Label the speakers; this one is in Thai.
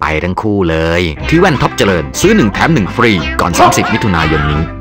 Speaker 1: ไปทั้งคู่เลย ที่แว่นท็อปเจริญซื้อ 1 แถม 1 ฟรีก่อน 30 มิถุนายนนี้